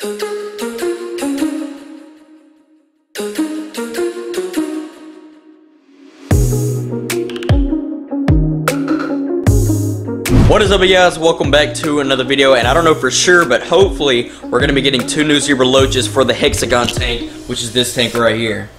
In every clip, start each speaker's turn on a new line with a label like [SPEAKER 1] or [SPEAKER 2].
[SPEAKER 1] What is up guys? Welcome back to another video and I don't know for sure but hopefully we're going to be getting two new zebra loaches for the hexagon tank which is this tank right here.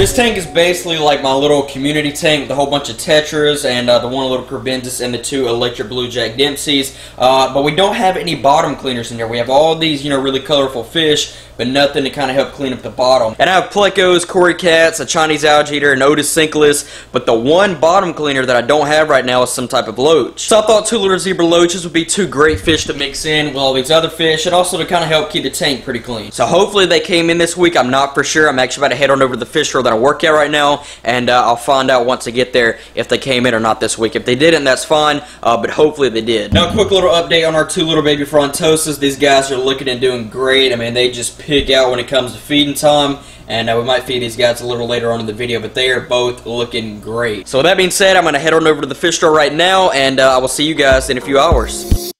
[SPEAKER 1] This tank is basically like my little community tank with a whole bunch of Tetras and uh, the one little Kribensis and the two Electric Blue Jack Dempseys. Uh, but we don't have any bottom cleaners in there. We have all these, you know, really colorful fish but nothing to kind of help clean up the bottom. And I have Plecos, Cory Cats, a Chinese algae eater, an Otocinclus, but the one bottom cleaner that I don't have right now is some type of loach. So I thought two little zebra loaches would be two great fish to mix in with all these other fish and also to kind of help keep the tank pretty clean. So hopefully they came in this week. I'm not for sure. I'm actually about to head on over to the fish roll that I work at right now and uh, I'll find out once I get there if they came in or not this week. If they didn't, that's fine, uh, but hopefully they did. Now a quick little update on our two little baby frontosas. These guys are looking and doing great. I mean, they just pig out when it comes comes to feeding time. And uh, we might feed these guys a little later on in the video, but they are both looking great. So with that being said, I'm going to head on over to the fish store right now, and uh, I will see you guys in a few hours.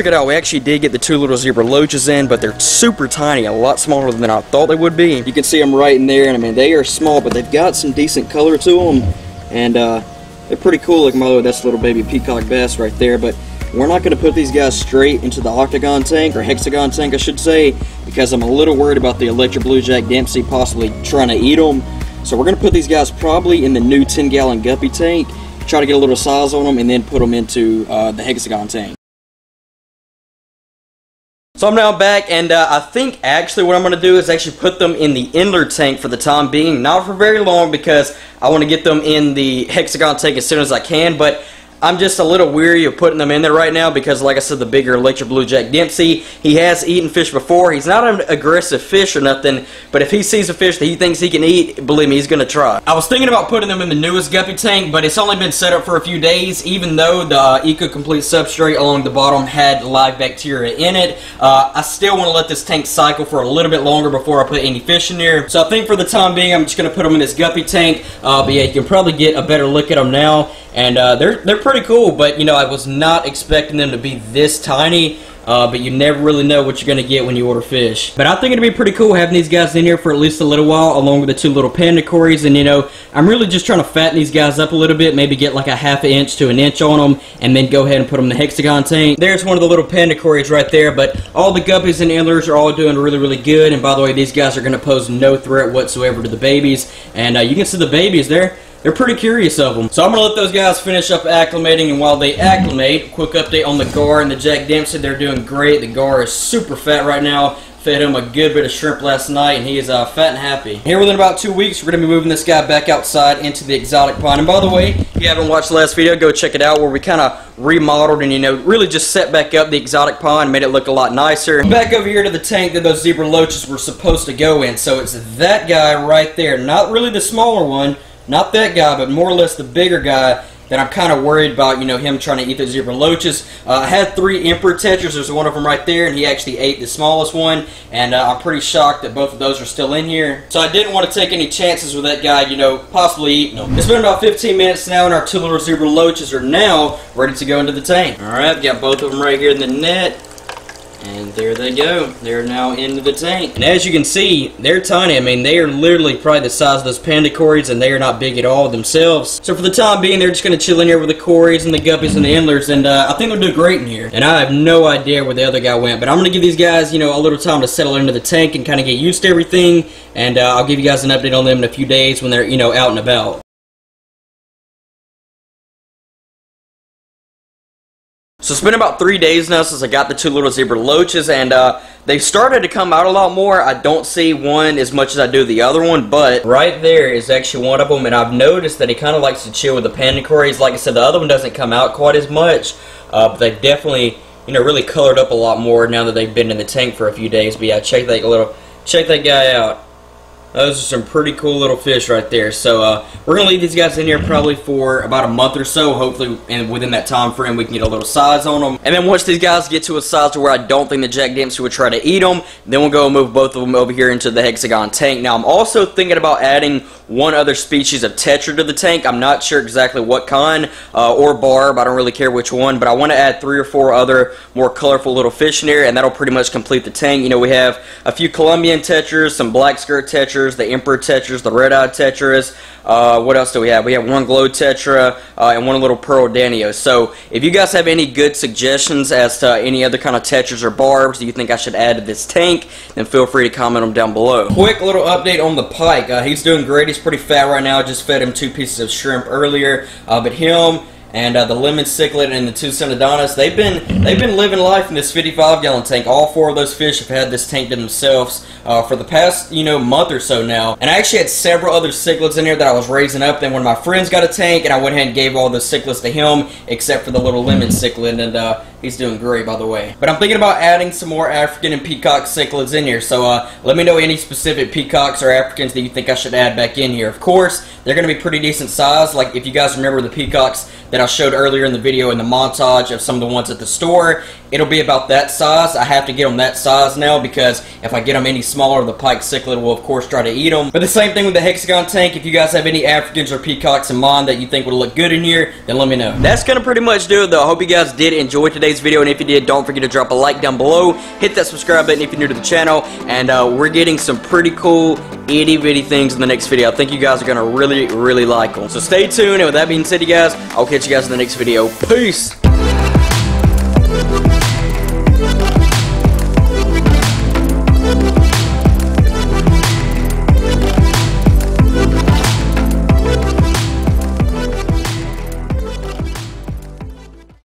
[SPEAKER 1] Check it out. We actually did get the two little zebra loaches in, but they're super tiny, a lot smaller than I thought they would be. You can see them right in there, and I mean, they are small, but they've got some decent color to them, and uh, they're pretty cool. looking. By the way, that's little baby peacock bass right there, but we're not going to put these guys straight into the octagon tank, or hexagon tank, I should say, because I'm a little worried about the electric blue jack Dempsey possibly trying to eat them. So we're going to put these guys probably in the new 10 gallon guppy tank, try to get a little size on them, and then put them into uh, the hexagon tank. So I'm now back and uh, I think actually what I'm going to do is actually put them in the endler tank for the time being. Not for very long because I want to get them in the hexagon tank as soon as I can. But I'm just a little weary of putting them in there right now because, like I said, the bigger electric blue jack Dempsey, he has eaten fish before. He's not an aggressive fish or nothing, but if he sees a fish that he thinks he can eat, believe me, he's going to try. I was thinking about putting them in the newest guppy tank, but it's only been set up for a few days, even though the Eco Complete substrate along the bottom had live bacteria in it. Uh, I still want to let this tank cycle for a little bit longer before I put any fish in there. So I think for the time being, I'm just going to put them in this guppy tank, uh, but yeah, you can probably get a better look at them now and uh, they're they're pretty cool. But you know, I was not expecting them to be this tiny. Uh, but you never really know what you're going to get when you order fish. But I think it'd be pretty cool having these guys in here for at least a little while, along with the two little panda cories. And you know, I'm really just trying to fatten these guys up a little bit, maybe get like a half an inch to an inch on them, and then go ahead and put them in the hexagon tank. There's one of the little panda cories right there. But all the guppies and endlers are all doing really, really good. And by the way, these guys are going to pose no threat whatsoever to the babies. And uh, you can see the babies there they're pretty curious of them. So I'm going to let those guys finish up acclimating, and while they acclimate, quick update on the gar and the Jack Dempsey. They're doing great. The gar is super fat right now. Fed him a good bit of shrimp last night, and he is uh, fat and happy. Here within about two weeks, we're going to be moving this guy back outside into the exotic pond. And by the way, if you haven't watched the last video, go check it out where we kind of remodeled and, you know, really just set back up the exotic pond, and made it look a lot nicer. Back over here to the tank that those zebra loaches were supposed to go in. So it's that guy right there. Not really the smaller one, not that guy, but more or less the bigger guy that I'm kind of worried about, you know, him trying to eat the zebra loaches. Uh, I had three emperor tetras. There's one of them right there, and he actually ate the smallest one, and uh, I'm pretty shocked that both of those are still in here. So I didn't want to take any chances with that guy, you know, possibly eating them. It's been about 15 minutes now, and our two little zebra loaches are now ready to go into the tank. All right, got both of them right here in the net. And there they go. They're now into the tank. And as you can see, they're tiny. I mean, they are literally probably the size of those panda cories, and they are not big at all themselves. So for the time being, they're just going to chill in here with the cories and the guppies and the endlers, and uh, I think they'll do great in here. And I have no idea where the other guy went, but I'm going to give these guys, you know, a little time to settle into the tank and kind of get used to everything, and uh, I'll give you guys an update on them in a few days when they're, you know, out and about. So it's been about three days now since I got the two little zebra loaches, and uh, they've started to come out a lot more. I don't see one as much as I do the other one, but right there is actually one of them, and I've noticed that he kind of likes to chill with the panda cories. Like I said, the other one doesn't come out quite as much, uh, but they've definitely, you know, really colored up a lot more now that they've been in the tank for a few days. But yeah, check that little, check that guy out. Those are some pretty cool little fish right there. So uh, we're going to leave these guys in here probably for about a month or so. Hopefully, and within that time frame, we can get a little size on them. And then once these guys get to a size to where I don't think the Jack Dempsey would try to eat them, then we'll go and move both of them over here into the hexagon tank. Now, I'm also thinking about adding one other species of tetra to the tank. I'm not sure exactly what kind, uh, or barb. I don't really care which one, but I want to add three or four other more colorful little fish in here, and that'll pretty much complete the tank. You know, we have a few Colombian tetras, some black skirt tetras, the Emperor tetras, the red-eyed tetras. Uh, what else do we have? We have one glow tetra uh, and one little pearl danio. So if you guys have any good suggestions as to any other kind of tetras or barbs that you think I should add to this tank, then feel free to comment them down below. Quick little update on the pike. Uh, he's doing great. He's pretty fat right now. I just fed him two pieces of shrimp earlier. Uh, but him and uh, the lemon cichlid and the two Synodontis, they've been they've been living life in this 55 gallon tank. All four of those fish have had this tank to themselves uh, for the past you know month or so now. And I actually had several other cichlids in here that I was raising up. Then one of my friends got a tank, and I went ahead and gave all the cichlids to him except for the little lemon cichlid, and uh, he's doing great by the way. But I'm thinking about adding some more African and peacock cichlids in here. So uh, let me know any specific peacocks or Africans that you think I should add back in here. Of course, they're going to be pretty decent size. Like if you guys remember the peacocks that I showed earlier in the video in the montage of some of the ones at the store. It'll be about that size. I have to get them that size now because if I get them any smaller, the pike cichlid will of course try to eat them. But the same thing with the hexagon tank. If you guys have any Africans or peacocks in mind that you think would look good in here, then let me know. That's going to pretty much do it though. I hope you guys did enjoy today's video. And if you did, don't forget to drop a like down below. Hit that subscribe button if you're new to the channel. And uh, we're getting some pretty cool itty bitty things in the next video. I think you guys are going to really, really like them. So stay tuned. And with that being said, you guys, I'll catch you guys in the next video. Peace!